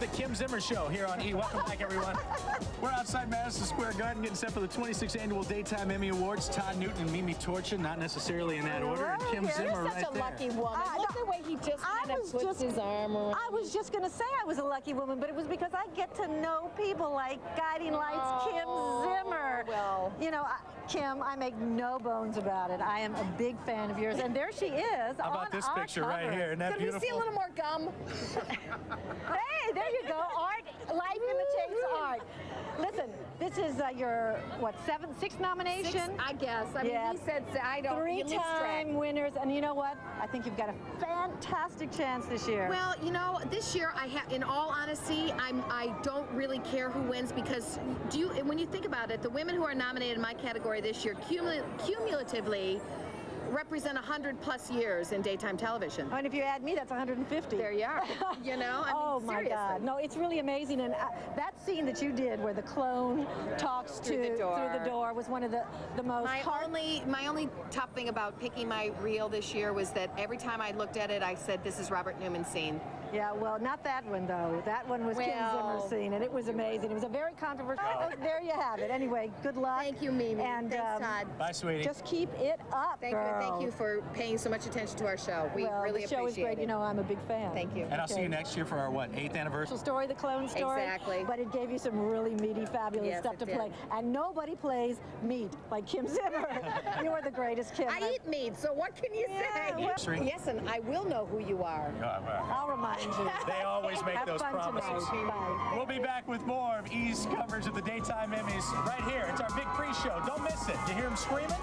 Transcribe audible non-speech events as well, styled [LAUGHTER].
the Kim Zimmer Show here on E. Welcome back, everyone. [LAUGHS] We're outside Madison Square Garden getting set for the 26th Annual Daytime Emmy Awards. Todd Newton and Mimi Torchin, not necessarily in that order. And Kim Right here. Zimmer You're right such a there. lucky woman. I- Look the way he just I kind of was puts just- his arm around. I was just going to say I was a lucky woman, but it was because I get to know people like Guiding Lights, Kim Oh, Zimmer. well. You know, I, Kim, I make no bones about it. I am a big fan of yours, and there she is. How about on this our picture right cover. here? Isn't that Could we see a little more gum? [LAUGHS] Hey, there you go. Art, life imitates art. Listen, this is uh, your what seventh, sixth nomination. Six, I guess. I mean, he said I don't. you lose track. Three-time winners, and you know what? I think you've got a fantastic chance this year. Well, you know, this year I have, in all honesty, I'm I don't really care who wins because do you when you think about it, the women who are nominated in my category this year cumul- cumulatively represent 100 plus years in daytime television. and if you add me, that's 150. There you are. You know, I [LAUGHS] mean, oh my seriously. God! No, it's really amazing, and uh, that scene that you did, where the clone talks Through to the door. through the door, was one of the the most My only my only tough thing about picking my reel this year was that every time I looked at it, I said, "This is Robert Newman's scene." Yeah, well, not that one though. That one was Kim Zimmer's scene, and it was amazing. It was a very controversial. Oh, [LAUGHS] there you have it. Anyway, good luck. Thank you, Mimi. And Thanks, um, Todd. Bye, sweetie. Just keep it up, Thank you. Girl. Thank you for paying so much attention to our show. We well, really the show is appreciate great. it. You know, I'm a big fan. Thank you. and I'll see you next year for our, what, eighth anniversary? story, the clone story. Exactly. But it gave you some really meaty, fabulous Yes, stuff to did. play. And nobody plays meat like Kim Zimmer. [LAUGHS] you are the greatest, Kim. I eat meat, so what can you Yeah, say? well- yes, and I will know who you are. Yeah, well, I'll remind you. They always make Have those fun promises. Tonight. Bye. We'll be back with more of E's coverage of the Daytime Emmys right here. It's our big pre-show. Don't miss it. You hear him screaming?